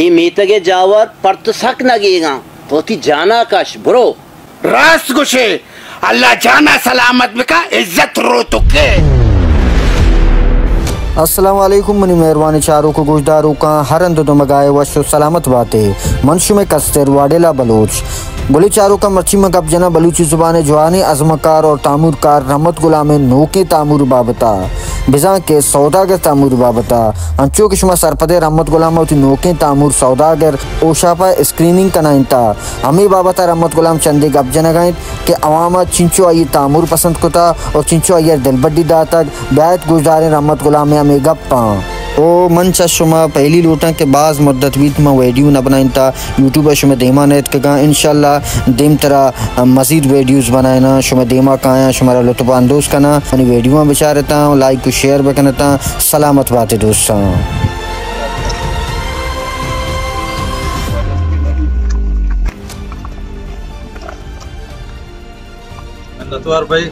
ಈ ಮೀತಗೆ ಜಾವರ್ ಪರ್ತು ಸಕ್ ನಗೀಗ ತೋತಿ ಜಾನಾ ಕಶ್ ಬ್ರೋ रास गुशे अल्लाह जाना सलामत बिका इज्जत रो तुके अस्सलाम वालेकुम मनी मेहरबानी चारों को गुजदारों का हर अंद तो मगाए वश सलामत बातें मंशु में कस्तर वाडेला बलोच बोली चारों का मर्ची में कब जना बलूची जुबान जवानी अजमकार और तामुरकार रहमत गुलाम नोके तामुर बाबता के सौदागर तामूर बाबता अंचो किशमा सरपदे रहमत गुलाम होती नोके तामूर सौदागर ओशापा स्क्रीनिंग कनाइंता हमी बाबा रहमत गुलाम चंदे गप जना के अवामा चिंचो आई तामूर पसंद कुता और चिंचो आई दिलबड्डी दातक। बैत गुजारे रहमत गुलाम हमें गप गप्पा ओ मंच शुमा, पहली लोटा के बाज मुद्दत बीत में वीडियो न बनाइन था यूट्यूब शुमा देमा नेत का इंशाल्लाह देम तरह मजीद वीडियोस बनाना शुमा देमा का आया शुमारा लुत्फ अंदोज करना अनि वीडियो में बिचा रहता हूँ लाइक को शेयर भी करता सलामत बातें दोस्तों नतवार भाई,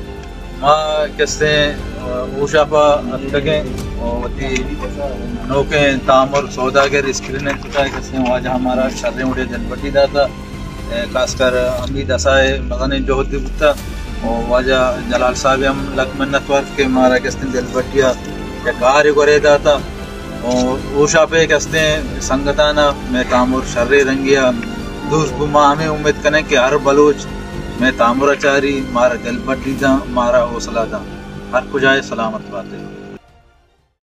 माँ, कैसे ऊशापा अटके नौके तामर सौदागर स्क्रीन कैसे आज हमारा शर्रे उड़े जनपटी दाता खासकर अमी दसाए मगन जो होती बुता और वाजा जलाल साहब हम लक मन्नत वर्क के मारा कैसे दिल बटिया या कार्य करे दाता और ऊशापे कैसे संगताना मैं तामुर शर्रे रंगिया, दूस बुमा हमें उम्मीद करें कि हर बलोच मैं तामुराचारी, मारा दिल बटी दा, मारा हौसला दा। हर कुछ आए सलामत बातें।